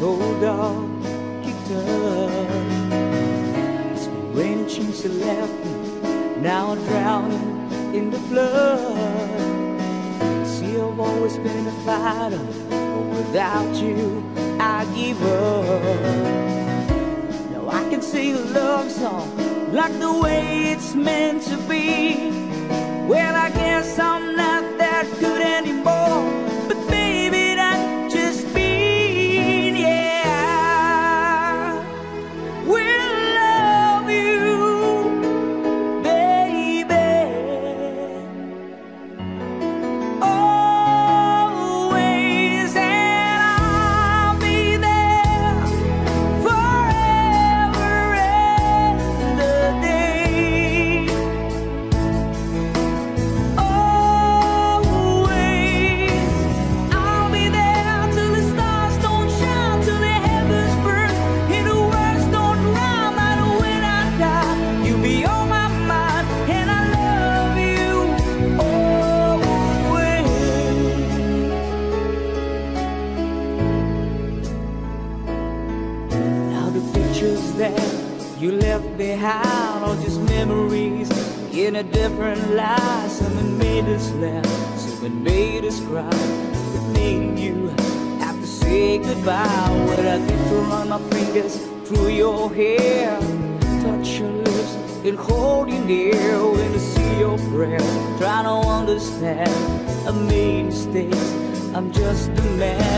when his old dog kicked up. It's been raining since he left me, now I'm drowning in the flood. See, I've always been a fighter, but without you, I give up. Now I can sing a love song like the way it's meant to be. Well, I guess I'm not that good anymore, hair, touch your lips and hold you near. When I see your breath, trying to understand. I made mistakes. I'm just a man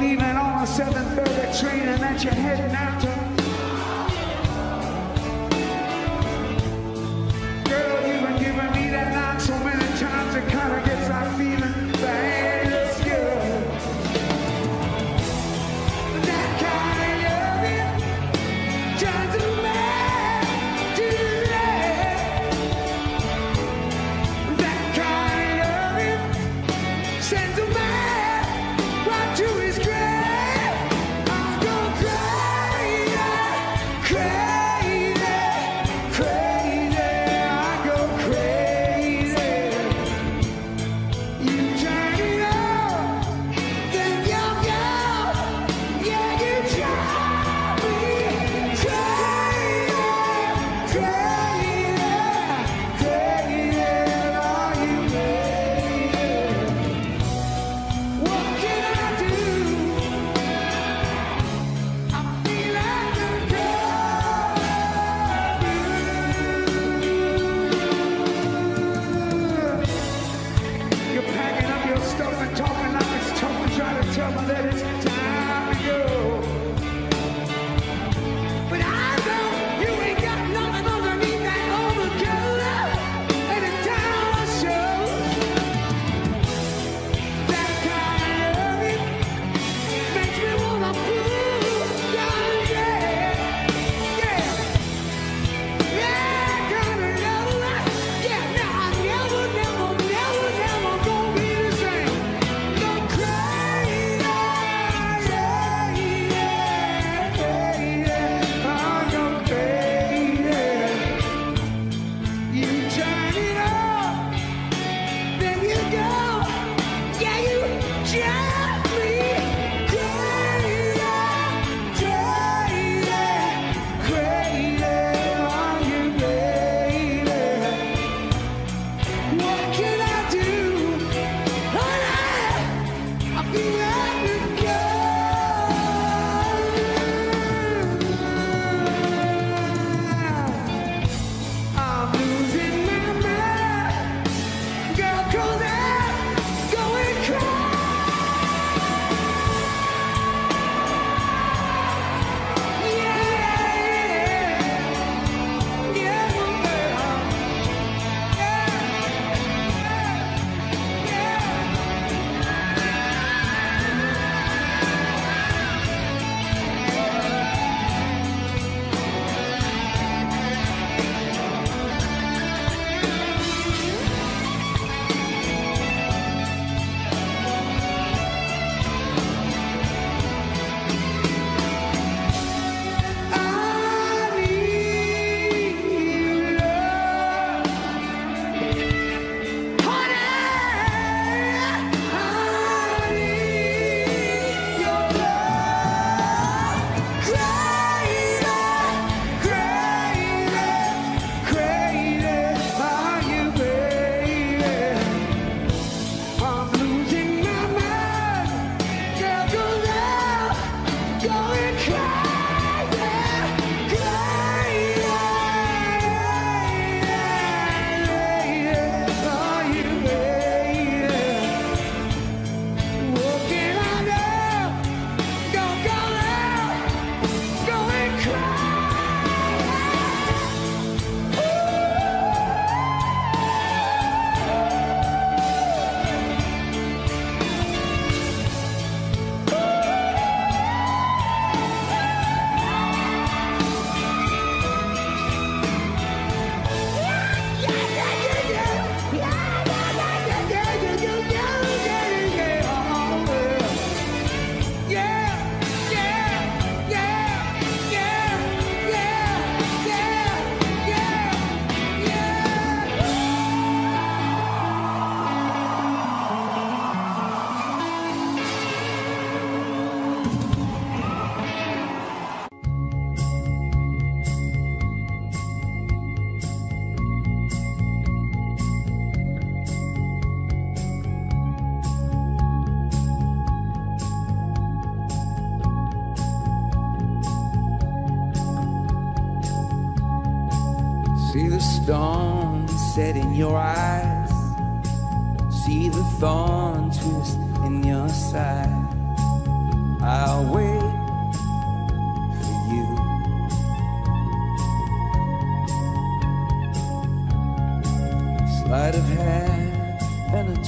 leaving on a 7.30 train and that you're heading out.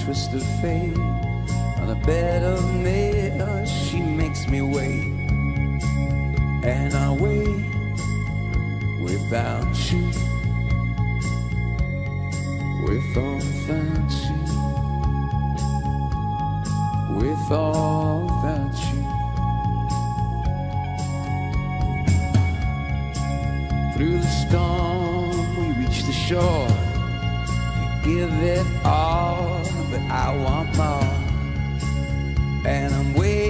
twist of fate. On a bed of nails, She makes me wait. And I wait Without you. With all fancy With all that you. Through the storm we reach the shore. We give it all. I want more, and I'm waiting.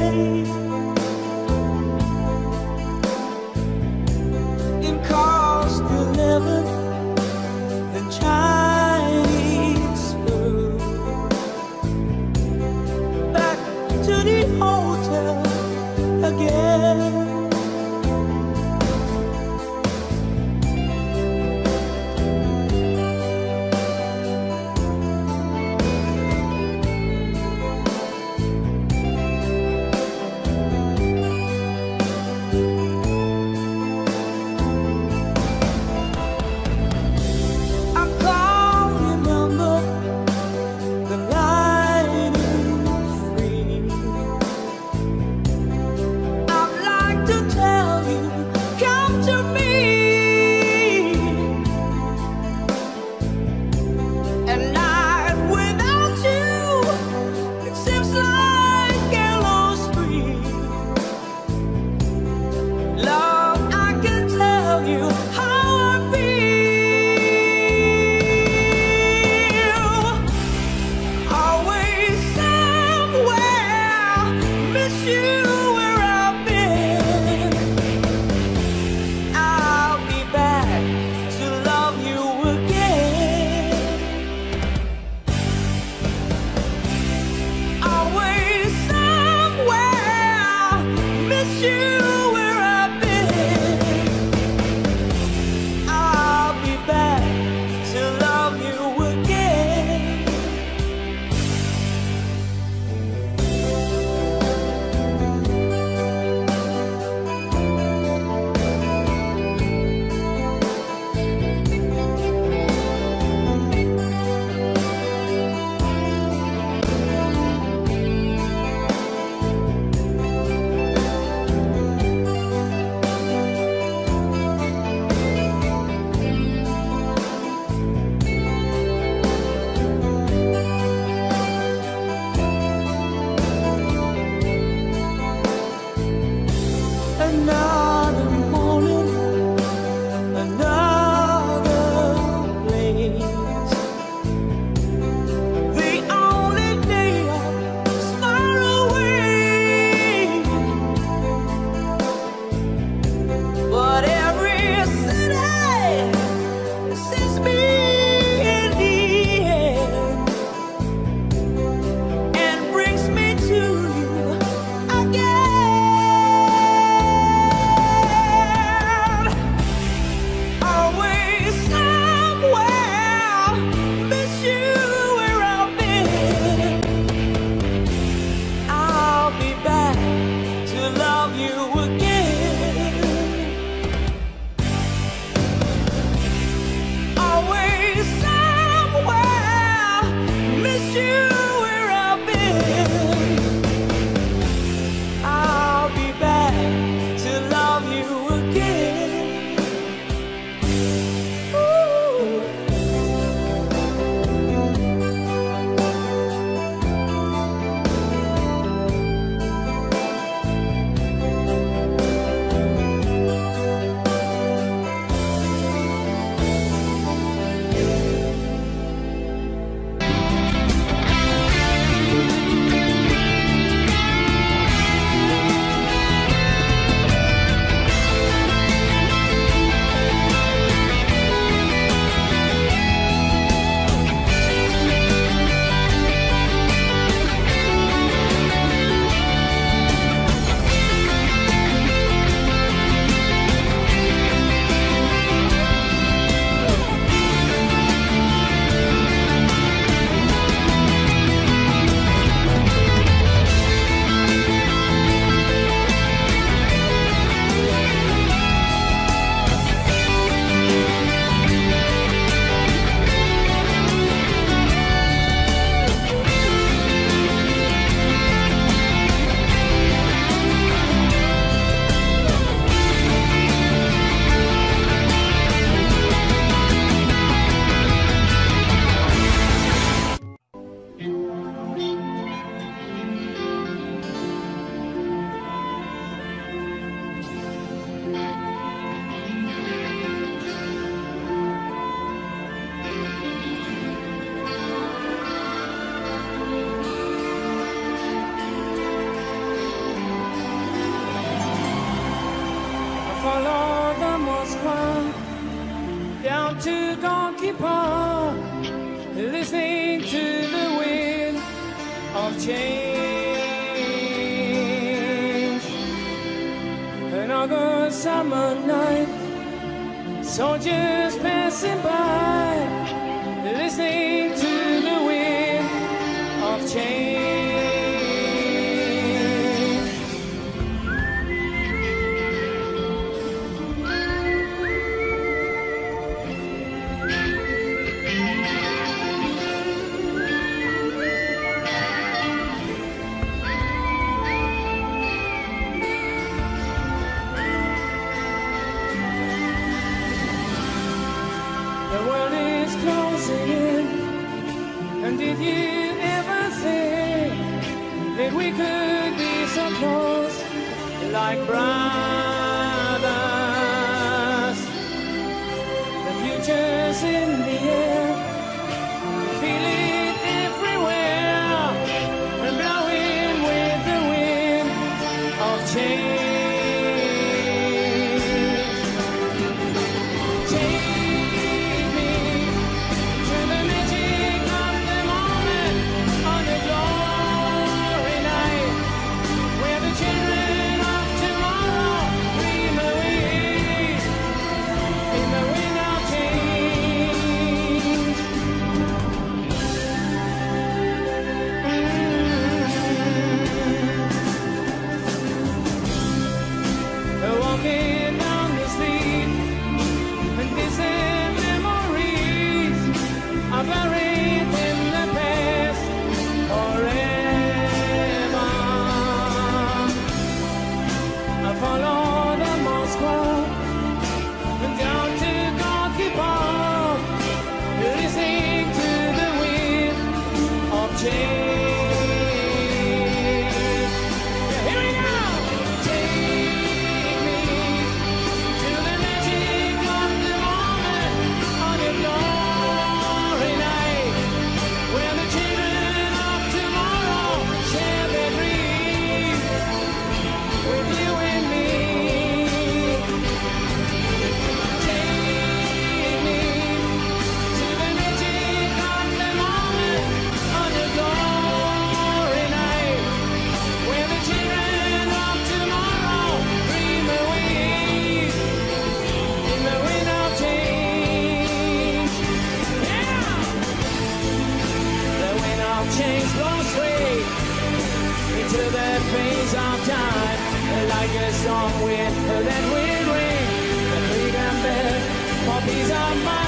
Amém. soldiers passing by, listening. warm wind that we ring the freedom bell for peace of mind.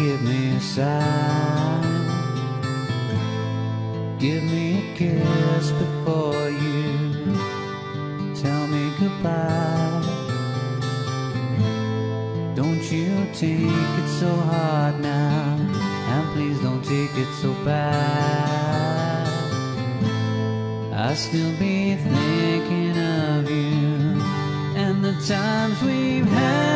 give me a sign. Give me a kiss before you tell me goodbye. Don't you take it so hard now, and please don't take it so bad. I still be thinking of you and the times we've had.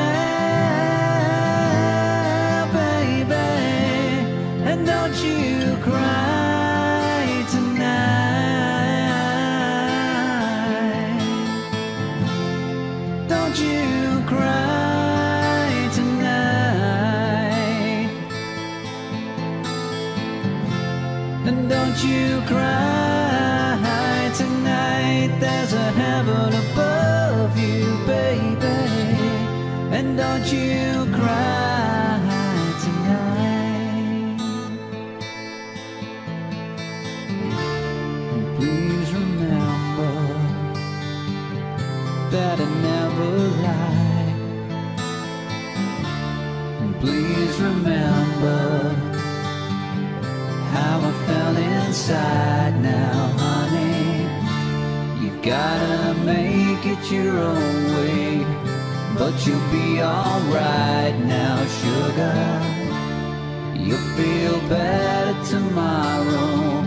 your own way, but you'll be alright now, sugar. You'll feel better tomorrow.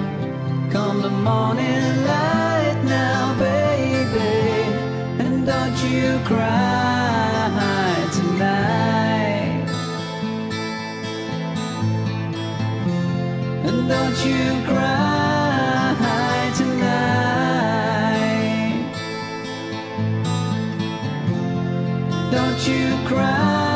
Come the morning light now, baby, and don't you cry tonight. And don't you cry. you cry.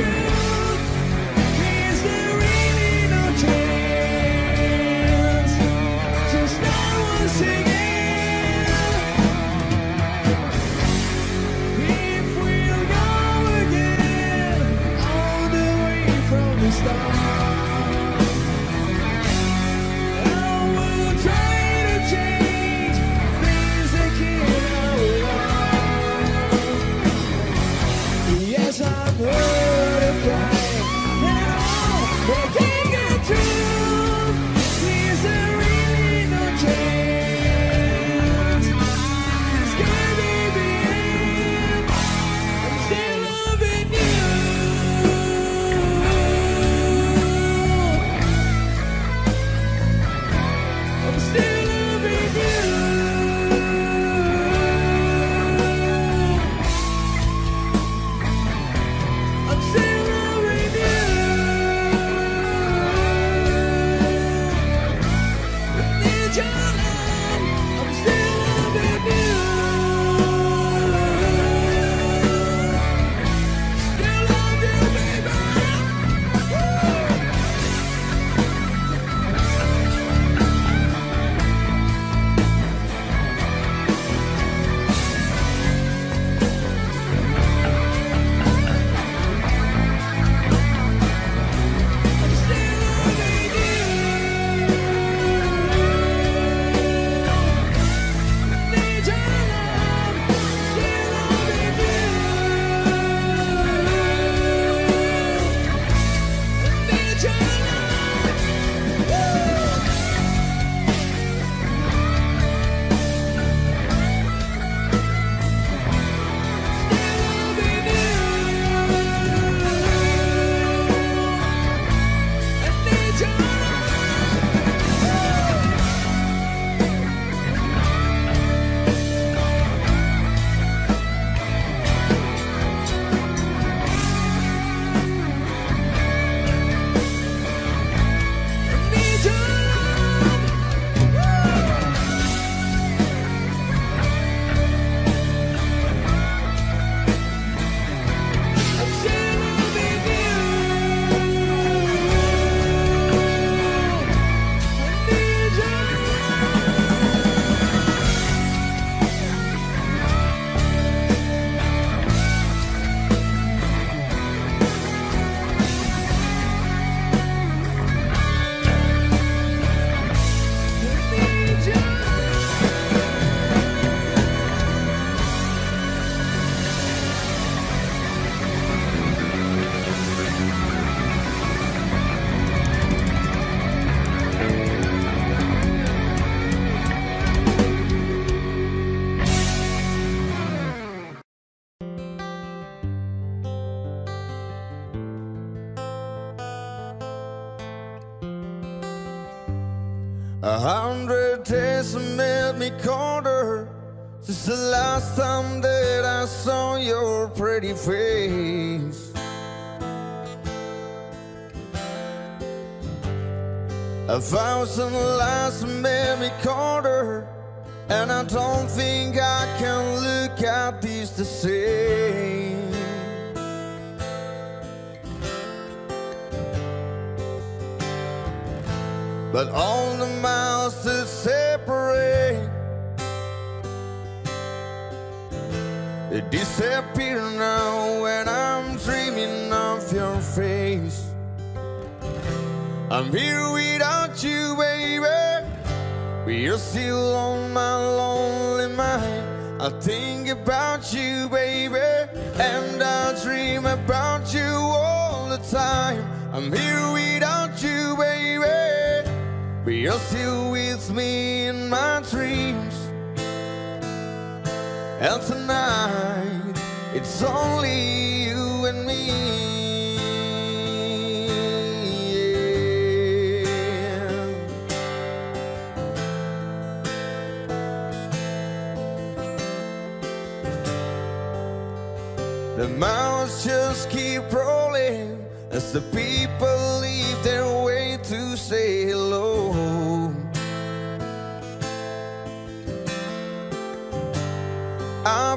Jesus. Since the last time that I saw your pretty face. A thousand lies made me colder And I don't think I can look at these the same. But all the miles that separate Disappear now when I'm dreaming of your face. I'm here without you, baby. But you're still on my lonely mind. I think about you, baby And I dream about you all the time. I'm here without you, baby. But you're still with me in my dreams. And tonight, it's only you and me. The miles just keep rolling as the people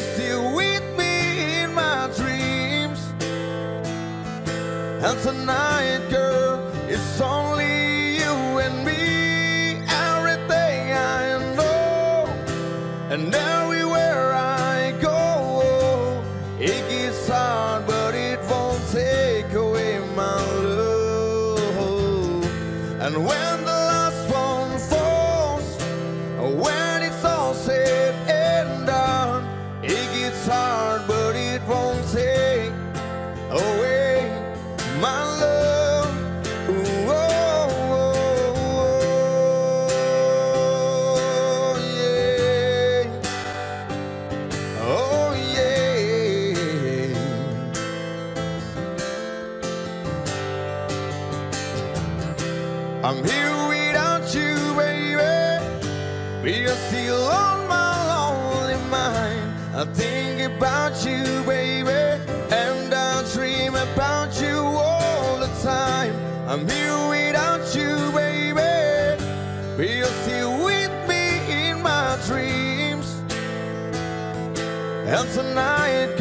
still with me in my dreams. And tonight, tonight,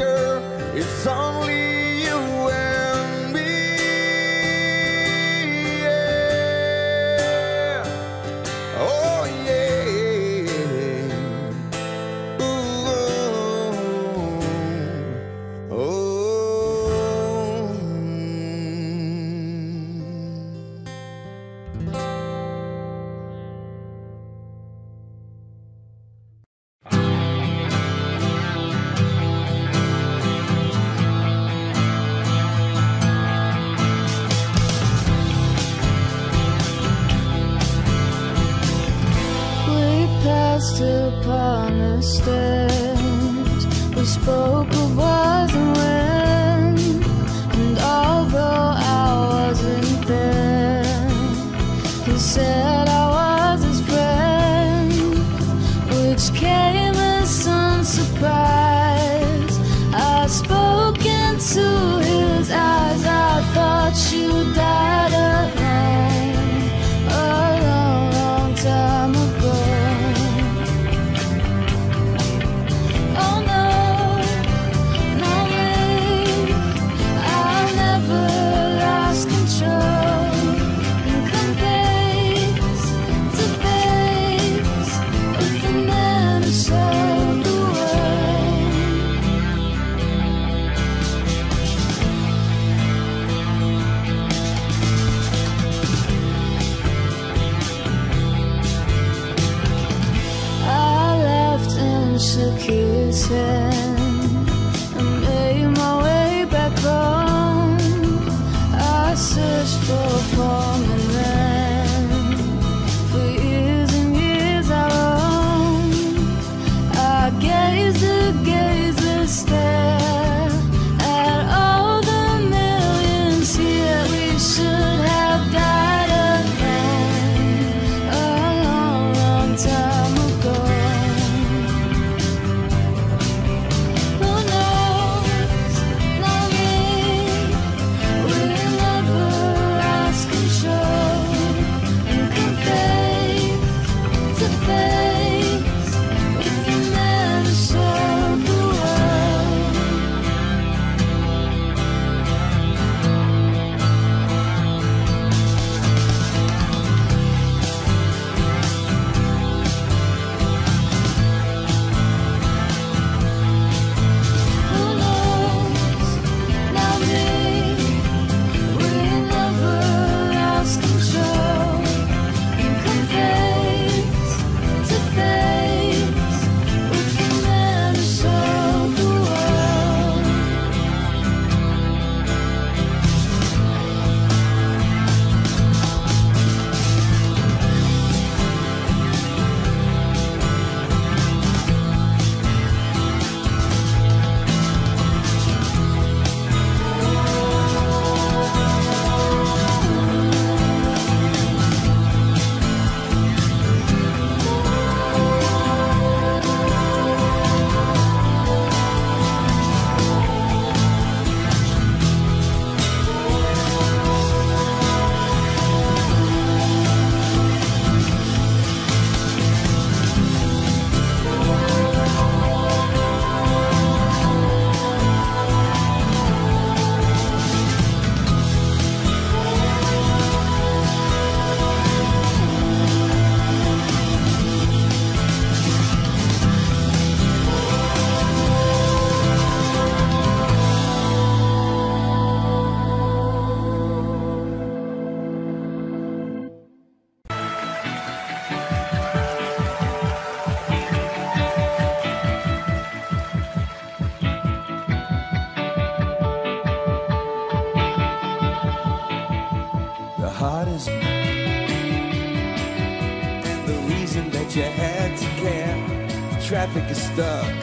traffic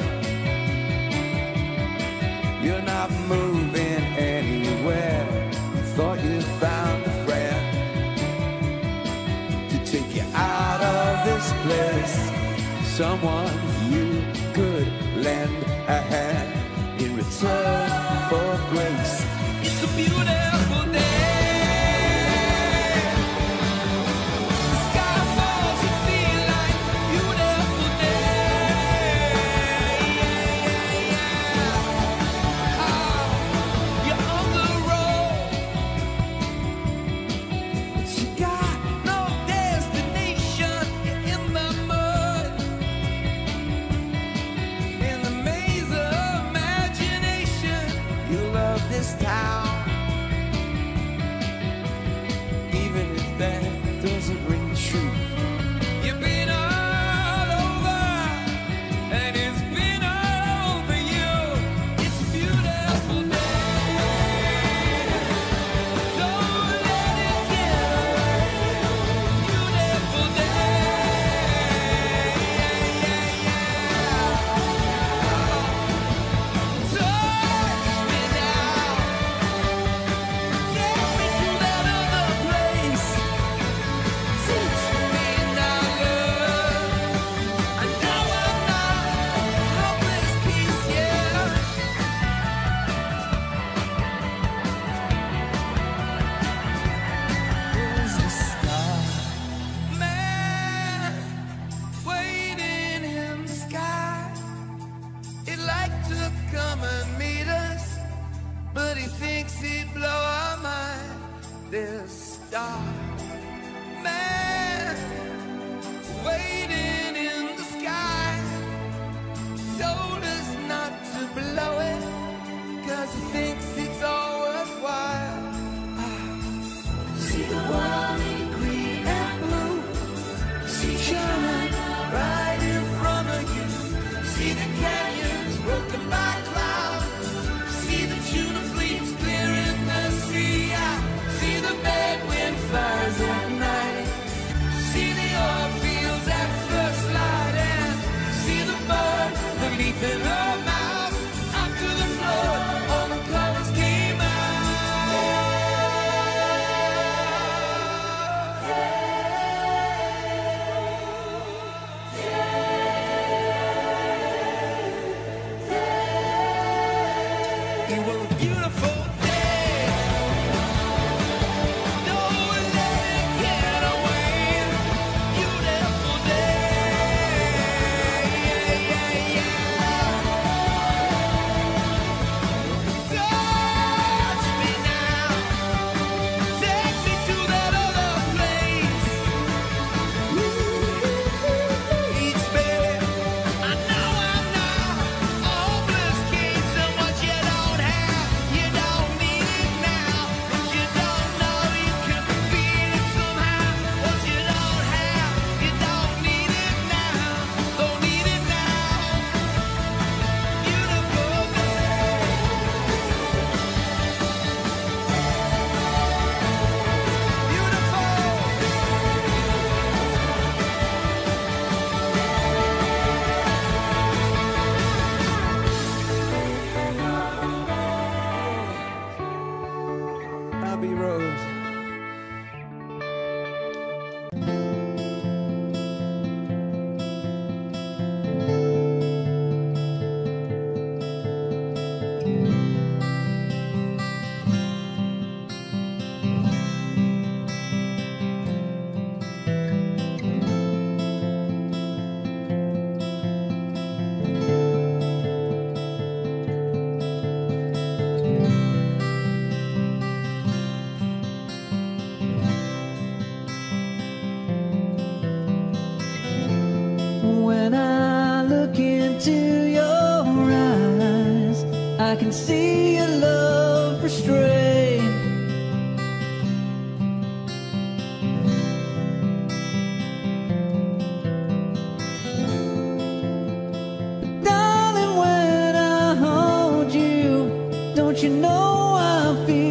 don't you know I feel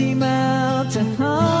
seem out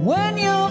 When your